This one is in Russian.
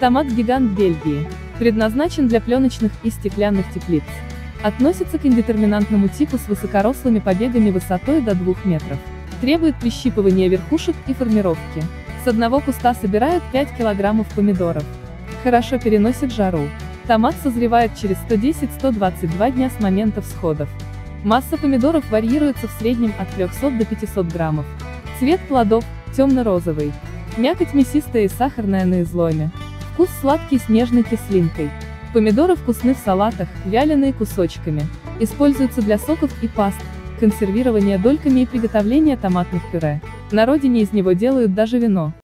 Томат-гигант Бельгии. Предназначен для пленочных и стеклянных теплиц. Относится к индетерминантному типу с высокорослыми побегами высотой до 2 метров. Требует прищипывания верхушек и формировки. С одного куста собирают 5 килограммов помидоров. Хорошо переносит жару. Томат созревает через 110-122 дня с момента всходов. Масса помидоров варьируется в среднем от 300 до 500 граммов. Цвет плодов – темно-розовый. Мякоть мясистая и сахарная на изломе. Вкус сладкий с нежной кислинкой. Помидоры вкусны в салатах, вяленые кусочками. Используются для соков и паст, консервирования дольками и приготовления томатных пюре. На родине из него делают даже вино.